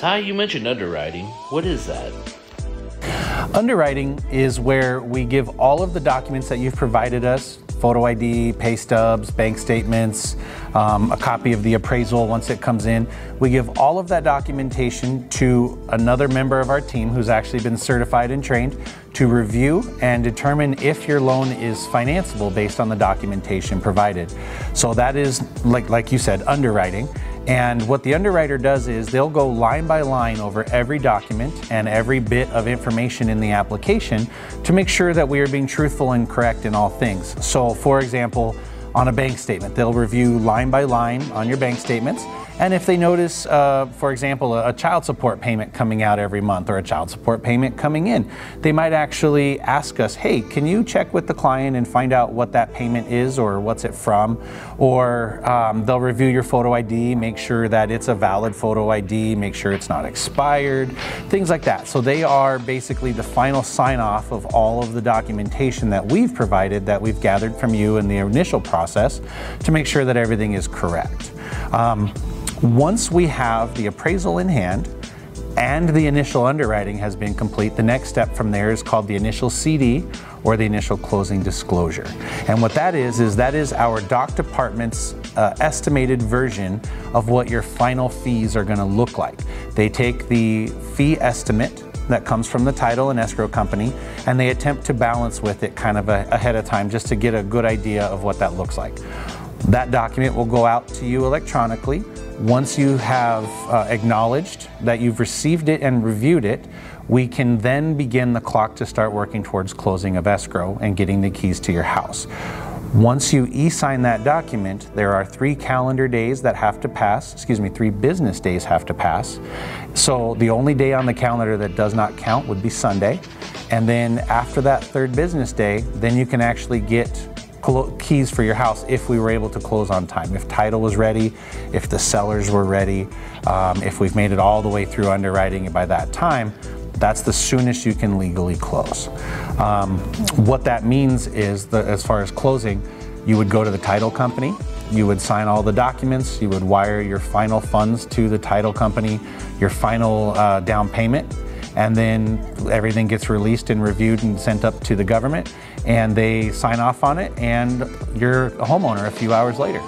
Ty, you mentioned underwriting. What is that? Underwriting is where we give all of the documents that you've provided us photo ID, pay stubs, bank statements, um, a copy of the appraisal once it comes in. We give all of that documentation to another member of our team who's actually been certified and trained to review and determine if your loan is financeable based on the documentation provided. So that is, like, like you said, underwriting. And what the underwriter does is they'll go line by line over every document and every bit of information in the application to make sure that we are being truthful and correct in all things. So, for example, on a bank statement, they'll review line by line on your bank statements and if they notice, uh, for example, a, a, child support payment coming out every month or a child support payment coming in, they might actually ask us, hey, can you check with the client and find out what that payment is or what's it from? Or um, they'll review your photo ID, make sure that it's a valid photo ID, make sure it's not expired, things like that. So they are basically the final sign off of all of the documentation that we've provided that we've gathered from you in the initial process to make sure that everything is correct. Um, once we have the appraisal in hand and the initial underwriting has been complete, the next step from there is called the initial CD or the initial closing disclosure. And what that is, is that is our doc department's uh, estimated version of what your final fees are gonna look like. They take the fee estimate that comes from the title and escrow company and they attempt to balance with it kind of a, ahead of time just to get a good idea of what that looks like. That document will go out to you electronically once you have uh, acknowledged that you've received it and reviewed it, we can then begin the clock to start working towards closing of escrow and getting the keys to your house. Once you e-sign that document, there are three calendar days that have to pass, excuse me, three business days have to pass. So the only day on the calendar that does not count would be Sunday. And then after that third business day, then you can actually get keys for your house if we were able to close on time. If title was ready, if the sellers were ready, um, if we've made it all the way through underwriting by that time, that's the soonest you can legally close. Um, what that means is that as far as closing, you would go to the title company, you would sign all the documents, you would wire your final funds to the title company, your final uh, down payment, and then everything gets released and reviewed and sent up to the government and they sign off on it and you're a homeowner a few hours later.